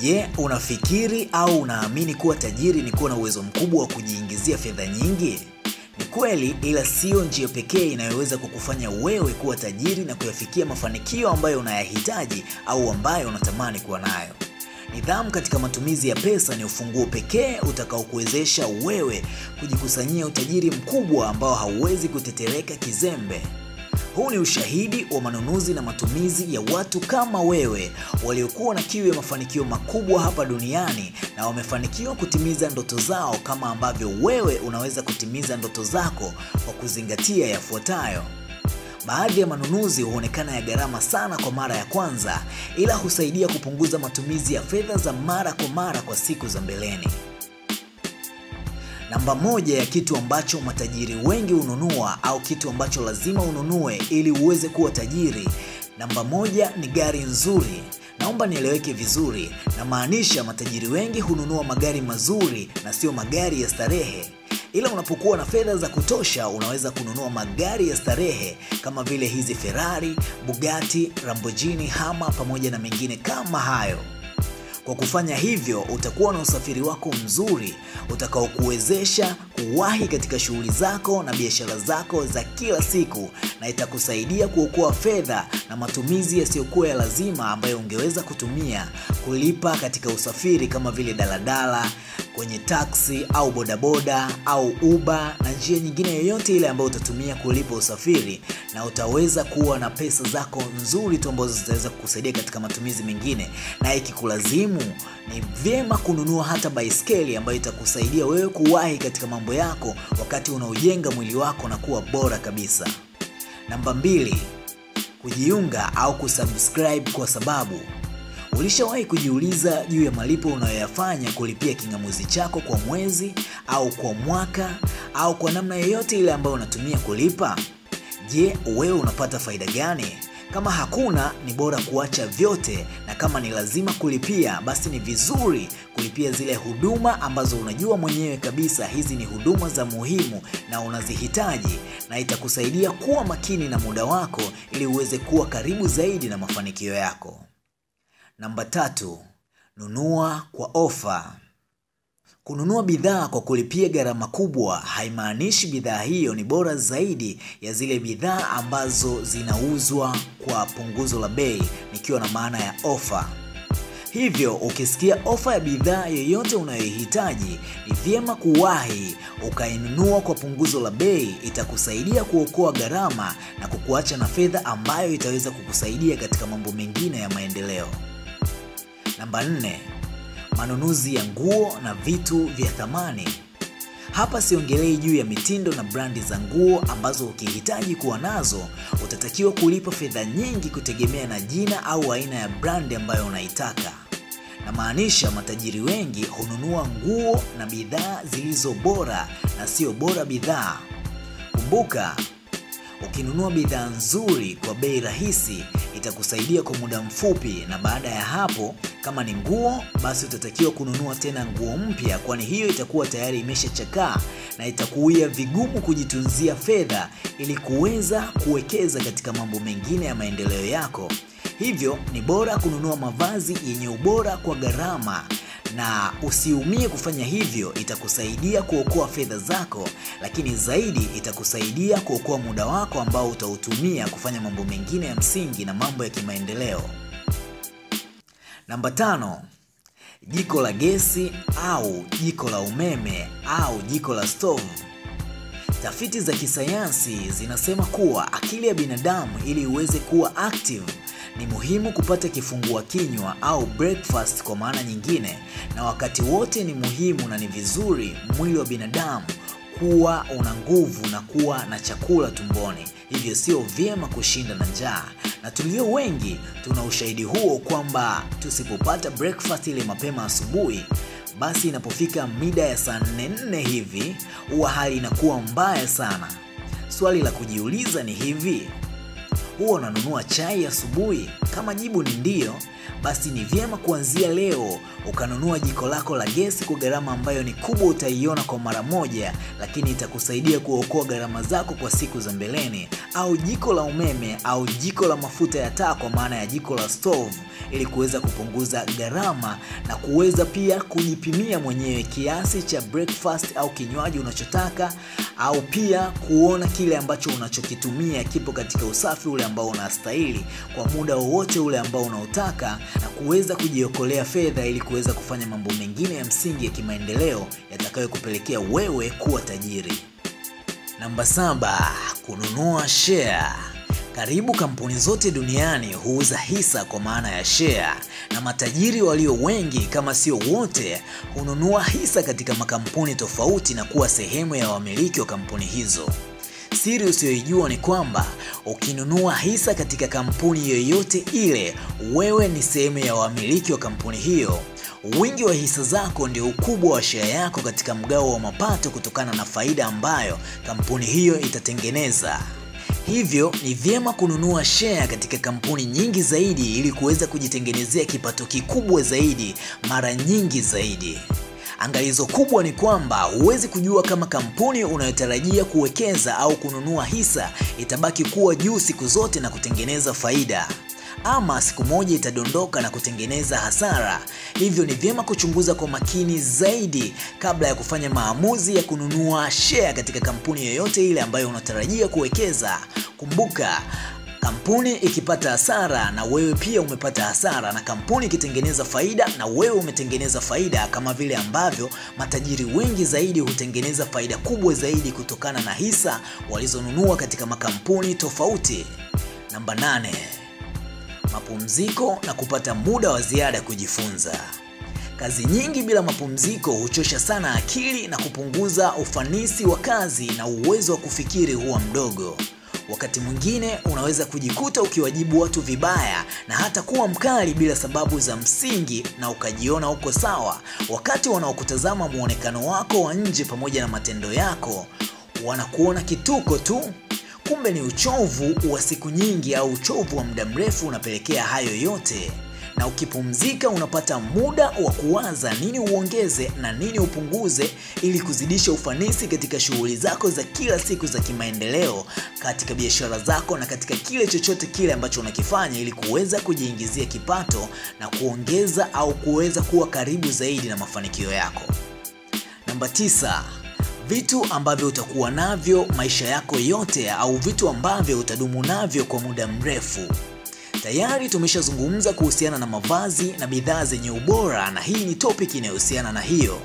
Je, unafikiri au unaamini kuwa tajiri ni kuwa na uwezo mkubwa wa kujiingizia fedha nyingi? Ni kweli, ila siyo njia pekee inayoweza kukufanya wewe kuwa tajiri na kuyafikia mafanikio ambayo unayahitaji au ambayo unatamani kuwa nayo. Nidhamu katika matumizi ya pesa ni ufunguo pekee utakaokuwezesha wewe kujikusanyia utajiri mkubwa ambao hauwezi kutetereka kizembe. Huu ni ushahidi wa manunuzi na matumizi ya watu kama wewe waliokuwa na kiu ya mafanikio makubwa hapa duniani na wamefanikiwa kutimiza ndoto zao kama ambavyo wewe unaweza kutimiza ndoto zako kwa kuzingatia yafuatayo. Baadhi ya manunuzi huonekana ya gharama sana kwa mara ya kwanza, ila husaidia kupunguza matumizi ya fedha za mara kwa mara kwa siku za mbeleni. Namba moja ya kitu ambacho matajiri wengi hununua au kitu ambacho lazima ununue ili uweze kuwa tajiri. Namba moja ni gari nzuri. Naomba nieleweke vizuri, namaanisha matajiri wengi hununua magari mazuri na sio magari ya starehe. Ila unapokuwa na fedha za kutosha, unaweza kununua magari ya starehe kama vile hizi Ferrari, Bugatti, Lamborghini, Hummer pamoja na mengine kama hayo. Kwa kufanya hivyo utakuwa na usafiri wako mzuri utakaokuwezesha kuwahi katika shughuli zako na biashara zako za kila siku, na itakusaidia kuokoa fedha na matumizi yasiyokuwa ya lazima ambayo ungeweza kutumia kulipa katika usafiri kama vile daladala, kwenye taksi au bodaboda au Uber na njia nyingine yoyote ile ambayo utatumia kulipa usafiri, na utaweza kuwa na pesa zako nzuri tu ambazo zitaweza kukusaidia katika matumizi mengine, na ikikulazimu ni vyema kununua hata baiskeli ambayo itakusaidia wewe kuwahi katika mambo yako wakati unaojenga mwili wako na kuwa bora kabisa. Namba mbili, kujiunga au kusubscribe kwa sababu Ulishawahi kujiuliza juu ya malipo unayoyafanya kulipia kingamuzi chako kwa mwezi au kwa mwaka au kwa namna yoyote ile ambayo unatumia kulipa? Je, wewe unapata faida gani? Kama hakuna, ni bora kuacha vyote, na kama ni lazima kulipia, basi ni vizuri kulipia zile huduma ambazo unajua mwenyewe kabisa hizi ni huduma za muhimu na unazihitaji, na itakusaidia kuwa makini na muda wako ili uweze kuwa karibu zaidi na mafanikio yako. Namba tatu, nunua kwa ofa. Kununua bidhaa kwa kulipia gharama kubwa haimaanishi bidhaa hiyo ni bora zaidi ya zile bidhaa ambazo zinauzwa kwa punguzo la bei, nikiwa na maana ya ofa. Hivyo ukisikia ofa ya bidhaa yoyote unayohitaji, ni vyema kuwahi ukainunua kwa punguzo la bei. Itakusaidia kuokoa gharama na kukuacha na fedha ambayo itaweza kukusaidia katika mambo mengine ya maendeleo. Namba nne, manunuzi ya nguo na vitu vya thamani. Hapa siongelei juu ya mitindo na brandi za nguo ambazo ukihitaji kuwa nazo utatakiwa kulipa fedha nyingi kutegemea na jina au aina ya brandi ambayo unaitaka. Namaanisha matajiri wengi hununua nguo na bidhaa zilizo bora na sio bora bidhaa. Kumbuka, ukinunua bidhaa nzuri kwa bei rahisi itakusaidia kwa muda mfupi, na baada ya hapo, kama ni nguo, basi utatakiwa kununua tena nguo mpya, kwani hiyo itakuwa tayari imeshachakaa na itakuwia vigumu kujitunzia fedha ili kuweza kuwekeza katika mambo mengine ya maendeleo yako. Hivyo ni bora kununua mavazi yenye ubora kwa gharama na usiumie kufanya hivyo. Itakusaidia kuokoa fedha zako, lakini zaidi itakusaidia kuokoa muda wako ambao utautumia kufanya mambo mengine ya msingi na mambo ya kimaendeleo. Namba tano, jiko la gesi au jiko la umeme au jiko la stovu. Tafiti za kisayansi zinasema kuwa akili ya binadamu ili iweze kuwa active ni muhimu kupata kifungua kinywa au breakfast kwa maana nyingine, na wakati wote ni muhimu na ni vizuri mwili wa binadamu kuwa una nguvu na kuwa na chakula tumboni. Hivyo sio vyema kushinda na njaa, na tulio wengi tuna ushahidi huo kwamba tusipopata breakfast ile mapema asubuhi basi inapofika mida ya saa nne nne hivi huwa hali inakuwa mbaya sana. Swali la kujiuliza ni hivi, huwa unanunua chai asubuhi? Kama jibu ni ndiyo, basi ni vyema kuanzia leo ukanunua jiko lako la gesi kwa gharama ambayo ni kubwa, utaiona kwa mara moja, lakini itakusaidia kuokoa gharama zako kwa siku za mbeleni, au jiko la umeme au jiko la mafuta ya taa, kwa maana ya jiko la stove, ili kuweza kupunguza gharama na kuweza pia kujipimia mwenyewe kiasi cha breakfast au kinywaji unachotaka, au pia kuona kile ambacho unachokitumia kipo katika usafi ule ambao unastahili kwa muda wowote ule ambao unaotaka, na kuweza kujiokolea fedha ili kuweza kufanya mambo mengine ya msingi ya kimaendeleo yatakayokupelekea wewe kuwa tajiri. Namba saba, kununua share. Karibu kampuni zote duniani huuza hisa kwa maana ya share, na matajiri walio wengi kama sio wote hununua hisa katika makampuni tofauti na kuwa sehemu ya wamiliki wa kampuni hizo. Siri usiyoijua ni kwamba ukinunua hisa katika kampuni yoyote ile, wewe ni sehemu ya wamiliki wa kampuni hiyo. Wingi wa hisa zako ndio ukubwa wa share yako katika mgao wa mapato kutokana na faida ambayo kampuni hiyo itatengeneza. Hivyo ni vyema kununua share katika kampuni nyingi zaidi ili kuweza kujitengenezea kipato kikubwa zaidi mara nyingi zaidi. Angalizo kubwa ni kwamba huwezi kujua kama kampuni unayotarajia kuwekeza au kununua hisa itabaki kuwa juu siku zote na kutengeneza faida ama siku moja itadondoka na kutengeneza hasara. Hivyo ni vyema kuchunguza kwa makini zaidi kabla ya kufanya maamuzi ya kununua share katika kampuni yoyote ile ambayo unatarajia kuwekeza. Kumbuka, kampuni ikipata hasara na wewe pia umepata hasara, na kampuni ikitengeneza faida na wewe umetengeneza faida, kama vile ambavyo matajiri wengi zaidi hutengeneza faida kubwa zaidi kutokana na hisa walizonunua katika makampuni tofauti. Namba nane, mapumziko na kupata muda wa ziada kujifunza. Kazi nyingi bila mapumziko huchosha sana akili na kupunguza ufanisi wa kazi na uwezo wa kufikiri huwa mdogo. Wakati mwingine unaweza kujikuta ukiwajibu watu vibaya na hata kuwa mkali bila sababu za msingi na ukajiona uko sawa, wakati wanaokutazama muonekano wako wa nje pamoja na matendo yako wanakuona kituko tu. Kumbe ni uchovu wa siku nyingi au uchovu wa muda mrefu unapelekea hayo yote. Na ukipumzika unapata muda wa kuwaza nini uongeze na nini upunguze ili kuzidisha ufanisi katika shughuli zako za kila siku za kimaendeleo, katika biashara zako na katika kile chochote kile ambacho unakifanya ili kuweza kujiingizia kipato na kuongeza au kuweza kuwa karibu zaidi na mafanikio yako. Namba tisa, vitu ambavyo utakuwa navyo maisha yako yote au vitu ambavyo utadumu navyo kwa muda mrefu. Tayari tumeshazungumza kuhusiana na mavazi na bidhaa zenye ubora, na hii ni topic inayohusiana na hiyo.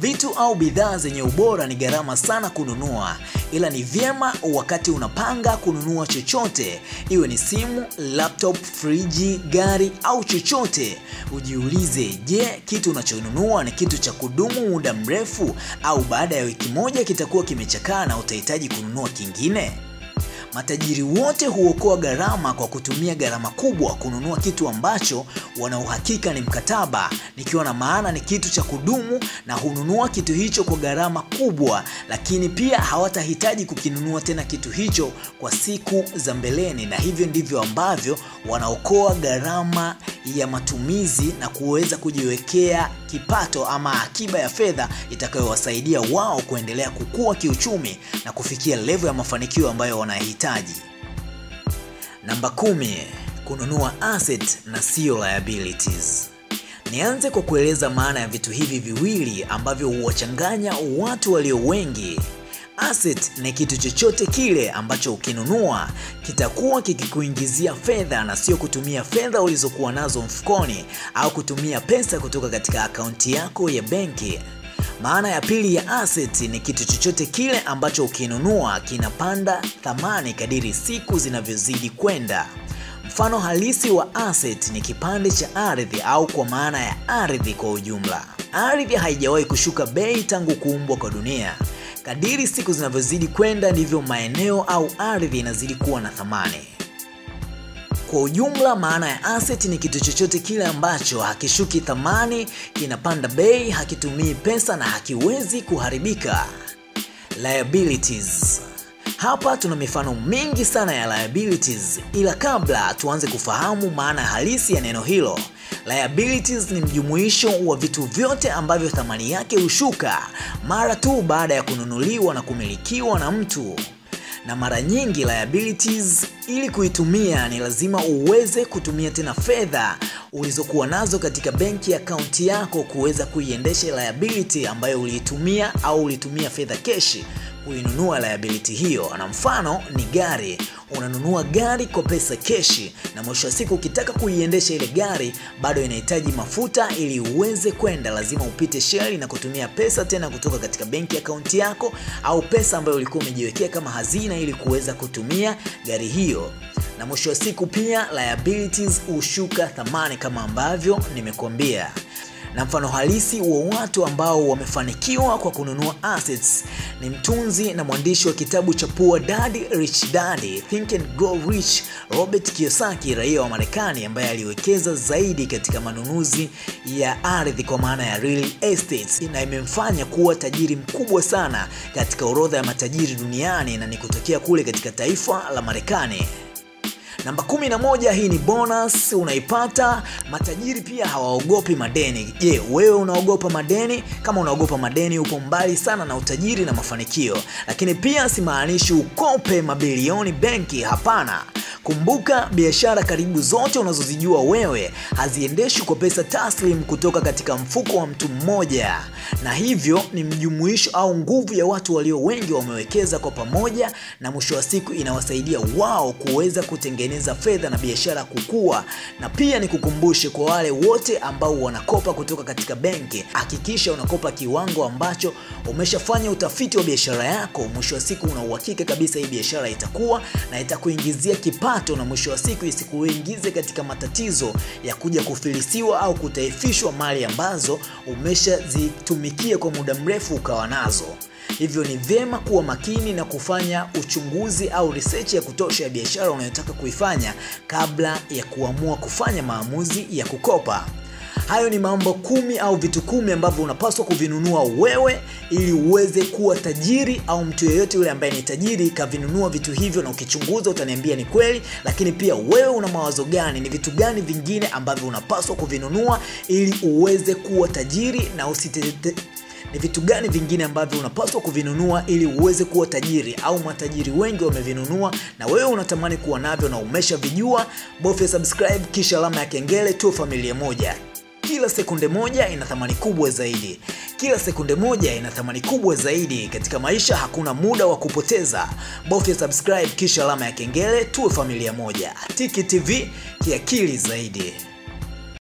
Vitu au bidhaa zenye ubora ni gharama sana kununua, ila ni vyema wakati unapanga kununua chochote, iwe ni simu, laptop, friji, gari au chochote, ujiulize, je, kitu unachonunua ni kitu cha kudumu muda mrefu au baada ya wiki moja kitakuwa kimechakaa na utahitaji kununua kingine? Matajiri wote huokoa gharama kwa kutumia gharama kubwa kununua kitu ambacho wana uhakika ni mkataba, nikiwa na maana ni kitu cha kudumu, na hununua kitu hicho kwa gharama kubwa, lakini pia hawatahitaji kukinunua tena kitu hicho kwa siku za mbeleni, na hivyo ndivyo ambavyo wanaokoa gharama ya matumizi na kuweza kujiwekea kipato ama akiba ya fedha itakayowasaidia wao kuendelea kukua kiuchumi na kufikia levo ya mafanikio ambayo wanahitaji. Namba kumi, kununua asset na sio liabilities. Nianze kwa kueleza maana ya vitu hivi viwili ambavyo huwachanganya watu walio wengi. Asset ni kitu chochote kile ambacho ukinunua kitakuwa kikikuingizia fedha na sio kutumia fedha ulizokuwa nazo mfukoni au kutumia pesa kutoka katika akaunti yako ya benki. Maana ya pili ya asset ni kitu chochote kile ambacho ukinunua kinapanda thamani kadiri siku zinavyozidi kwenda. Mfano halisi wa asset ni kipande cha ardhi au kwa maana ya ardhi kwa ujumla. Ardhi haijawahi kushuka bei tangu kuumbwa kwa dunia. Kadiri siku zinavyozidi kwenda ndivyo maeneo au ardhi inazidi kuwa na thamani. Kwa ujumla, maana ya asset ni kitu chochote kile ambacho hakishuki thamani, kinapanda bei, hakitumii pesa na hakiwezi kuharibika. Liabilities Hapa tuna mifano mingi sana ya liabilities, ila kabla tuanze kufahamu maana halisi ya neno hilo. Liabilities ni mjumuisho wa vitu vyote ambavyo thamani yake hushuka mara tu baada ya kununuliwa na kumilikiwa na mtu. Na mara nyingi liabilities, ili kuitumia ni lazima uweze kutumia tena fedha ulizokuwa nazo katika benki akaunti yako kuweza kuiendesha liability ambayo uliitumia au ulitumia fedha keshi kuinunua liability hiyo. Na mfano ni gari, unanunua gari kwa pesa keshi, na mwisho wa siku ukitaka kuiendesha ile gari bado inahitaji mafuta ili uweze kwenda, lazima upite sheli na kutumia pesa tena kutoka katika benki akaunti yako au pesa ambayo ulikuwa umejiwekea kama hazina ili kuweza kutumia gari hiyo na mwisho wa siku pia liabilities hushuka thamani kama ambavyo nimekuambia. Na mfano halisi wa watu ambao wamefanikiwa kwa kununua assets ni mtunzi na mwandishi wa kitabu cha Poor Dad Rich Dad, Think and Grow Rich, Robert Kiyosaki, raia wa Marekani ambaye aliwekeza zaidi katika manunuzi ya ardhi kwa maana ya real estate, na imemfanya kuwa tajiri mkubwa sana katika orodha ya matajiri duniani na ni kutokea kule katika taifa la Marekani. Namba kumi na moja, hii ni bonus unaipata. Matajiri pia hawaogopi madeni. Je, wewe unaogopa madeni? Kama unaogopa madeni, upo mbali sana na utajiri na mafanikio. Lakini pia simaanishi ukope mabilioni benki, hapana. Kumbuka, biashara karibu zote unazozijua wewe haziendeshwi kwa pesa taslim kutoka katika mfuko wa mtu mmoja, na hivyo ni mjumuisho au nguvu ya watu walio wengi wamewekeza kwa pamoja, na mwisho wa siku inawasaidia wao kuweza kutengeneza fedha na biashara kukua. Na pia nikukumbushe kwa wale wote ambao wanakopa kutoka katika benki, hakikisha unakopa kiwango ambacho umeshafanya utafiti wa biashara yako. Mwisho wa siku una uhakika kabisa hii biashara itakuwa na itakuingizia kipato, na mwisho wa siku isikuingize katika matatizo ya kuja kufilisiwa au kutaifishwa mali ambazo umeshazitumikia kwa muda mrefu ukawa nazo. Hivyo ni vyema kuwa makini na kufanya uchunguzi au research ya kutosha ya biashara unayotaka kuifanya kabla ya kuamua kufanya maamuzi ya kukopa. Hayo ni mambo kumi au vitu kumi ambavyo unapaswa kuvinunua wewe ili uweze kuwa tajiri, au mtu yeyote yule ambaye ni tajiri kavinunua vitu hivyo, na ukichunguza utaniambia ni kweli. Lakini pia wewe una mawazo gani? Ni vitu gani vingine ambavyo unapaswa kuvinunua ili uweze kuwa tajiri na usitete ni vitu gani vingine ambavyo unapaswa kuvinunua ili uweze kuwa tajiri, au matajiri wengi wamevinunua na wewe unatamani kuwa navyo na umeshavijua? Bofya subscribe kisha alama ya kengele, tu familia moja. Kila sekunde moja ina thamani kubwa zaidi. Kila sekunde moja ina thamani kubwa zaidi. Katika maisha hakuna muda wa kupoteza. Bofya subscribe kisha alama ya kengele, tuwe familia moja. Tiki TV kiakili zaidi.